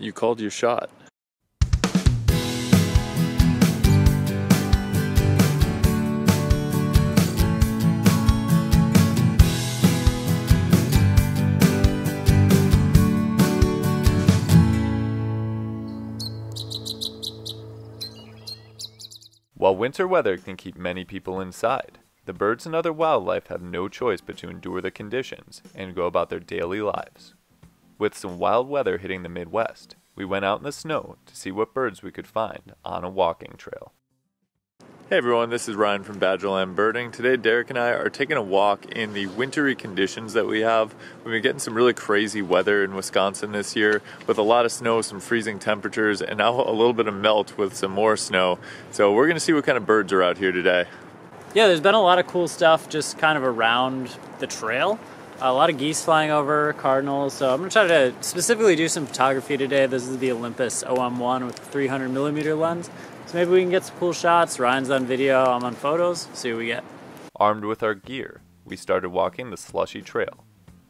You called your shot. While winter weather can keep many people inside, the birds and other wildlife have no choice but to endure the conditions and go about their daily lives. With some wild weather hitting the Midwest, we went out in the snow to see what birds we could find on a walking trail. Hey everyone, this is Ryan from Badgerland Birding. Today Derek and I are taking a walk in the wintry conditions that we have. We've been getting some really crazy weather in Wisconsin this year with a lot of snow, some freezing temperatures, and now a little bit of melt with some more snow. So we're gonna see what kind of birds are out here today. Yeah, there's been a lot of cool stuff just kind of around the trail. A lot of geese flying over, cardinals. So I'm gonna try to specifically do some photography today. This is the Olympus OM1 with 300 millimeter lens. So maybe we can get some cool shots. Ryan's on video, I'm on photos. See what we get. Armed with our gear, we started walking the slushy trail.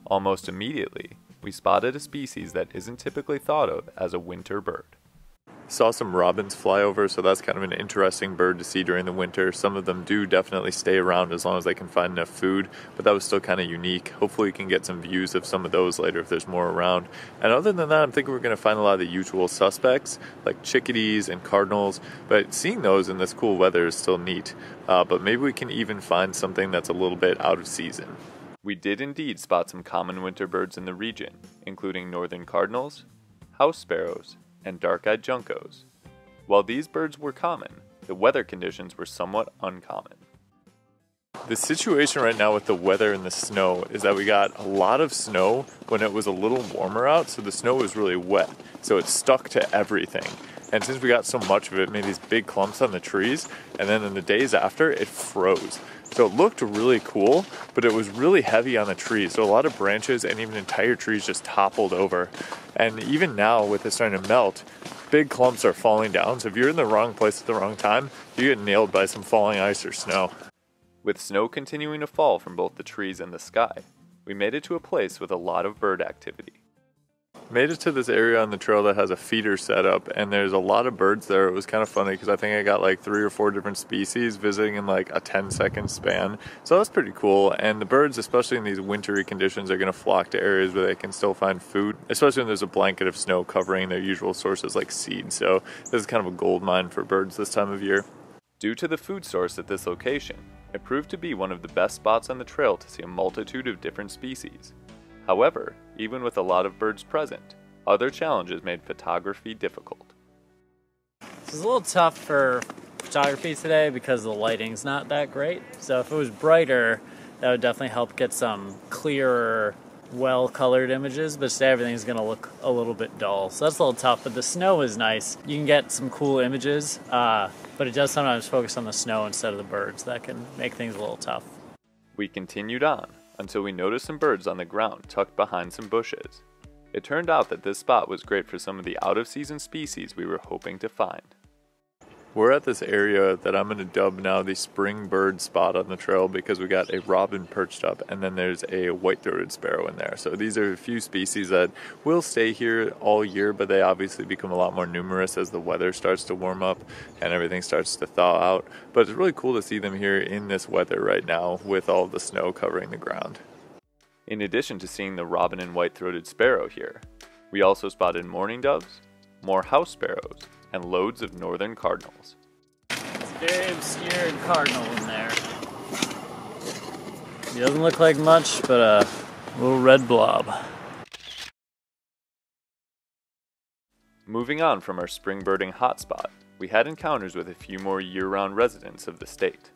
Almost immediately, we spotted a species that isn't typically thought of as a winter bird. Saw some robins fly over, so that's kind of an interesting bird to see during the winter. Some of them do definitely stay around as long as they can find enough food, but that was still kind of unique. Hopefully, we can get some views of some of those later if there's more around. And other than that, I'm thinking we're going to find a lot of the usual suspects, like chickadees and cardinals, but seeing those in this cool weather is still neat. Uh, but maybe we can even find something that's a little bit out of season. We did indeed spot some common winter birds in the region, including northern cardinals, house sparrows, and dark-eyed juncos. While these birds were common, the weather conditions were somewhat uncommon. The situation right now with the weather and the snow is that we got a lot of snow when it was a little warmer out, so the snow was really wet, so it stuck to everything. And since we got so much of it, it made these big clumps on the trees, and then in the days after, it froze. So it looked really cool, but it was really heavy on the trees. So a lot of branches and even entire trees just toppled over. And even now, with it starting to melt, big clumps are falling down. So if you're in the wrong place at the wrong time, you get nailed by some falling ice or snow. With snow continuing to fall from both the trees and the sky, we made it to a place with a lot of bird activity. Made it to this area on the trail that has a feeder set up, and there's a lot of birds there. It was kind of funny because I think I got like three or four different species visiting in like a 10 second span. So that's pretty cool. And the birds, especially in these wintry conditions, are going to flock to areas where they can still find food, especially when there's a blanket of snow covering their usual sources like seed. So this is kind of a gold mine for birds this time of year. Due to the food source at this location, it proved to be one of the best spots on the trail to see a multitude of different species. However, even with a lot of birds present, other challenges made photography difficult. This is a little tough for photography today because the lighting's not that great. So if it was brighter, that would definitely help get some clearer, well colored images, but today everything's gonna look a little bit dull. So that's a little tough, but the snow is nice. You can get some cool images, uh, but it does sometimes focus on the snow instead of the birds. That can make things a little tough. We continued on until we noticed some birds on the ground tucked behind some bushes. It turned out that this spot was great for some of the out of season species we were hoping to find. We're at this area that I'm going to dub now the spring bird spot on the trail because we got a robin perched up and then there's a white throated sparrow in there. So these are a few species that will stay here all year, but they obviously become a lot more numerous as the weather starts to warm up and everything starts to thaw out. But it's really cool to see them here in this weather right now with all the snow covering the ground. In addition to seeing the robin and white throated sparrow here, we also spotted mourning doves, more house sparrows, and loads of northern cardinals. It's a very obscure cardinal in there. He doesn't look like much, but a little red blob. Moving on from our spring birding hotspot, we had encounters with a few more year-round residents of the state.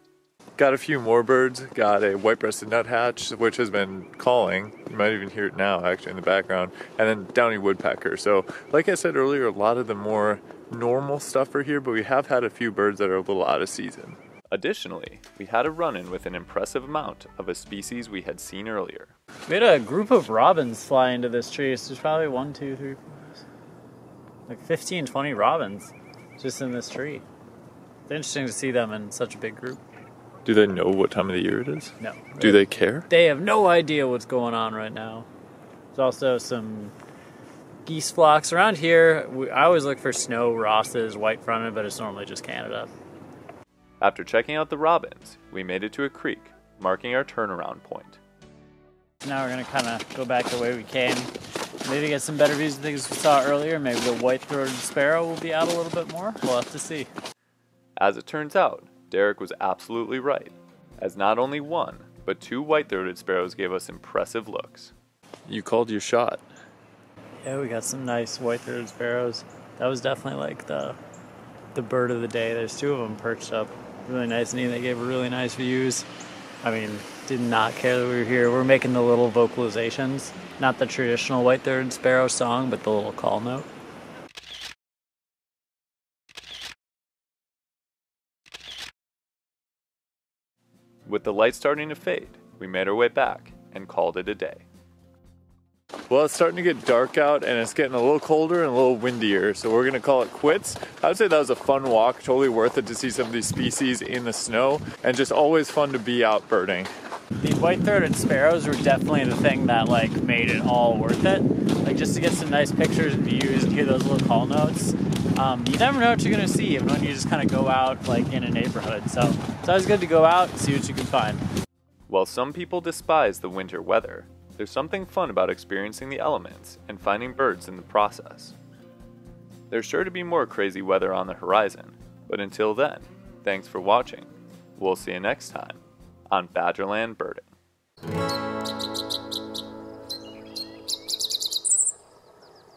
Got a few more birds, got a white-breasted nuthatch, which has been calling. You might even hear it now, actually, in the background. And then downy woodpecker. So, like I said earlier, a lot of the more normal stuff are here, but we have had a few birds that are a little out of season. Additionally, we had a run-in with an impressive amount of a species we had seen earlier. We had a group of robins fly into this tree. So there's probably one, two, three, four, like 15, 20 robins just in this tree. It's interesting to see them in such a big group. Do they know what time of the year it is? No. Do they care? They have no idea what's going on right now. There's also some geese flocks around here. We, I always look for snow Ross's, white fronted, but it's normally just Canada. After checking out the robins, we made it to a creek, marking our turnaround point. Now we're gonna kind of go back the way we came. Maybe get some better views of things we saw earlier. Maybe the white-throated sparrow will be out a little bit more. We'll have to see. As it turns out, Derek was absolutely right, as not only one, but two white-throated sparrows gave us impressive looks. You called your shot. Yeah, we got some nice white-throated sparrows. That was definitely like the the bird of the day. There's two of them perched up, really nice and. They gave really nice views. I mean, did not care that we were here. We're making the little vocalizations, not the traditional white-throated sparrow song, but the little call note. With the light starting to fade, we made our way back and called it a day. Well, it's starting to get dark out and it's getting a little colder and a little windier, so we're gonna call it quits. I would say that was a fun walk, totally worth it to see some of these species in the snow, and just always fun to be out birding. The white-throated sparrows were definitely the thing that like made it all worth it. Like just to get some nice pictures and views and hear those little call notes. Um, you never know what you're gonna see when you just kind of go out like in a neighborhood. So it's always good to go out and see what you can find. While some people despise the winter weather, there's something fun about experiencing the elements and finding birds in the process. There's sure to be more crazy weather on the horizon, but until then, thanks for watching. We'll see you next time on Badgerland Birding.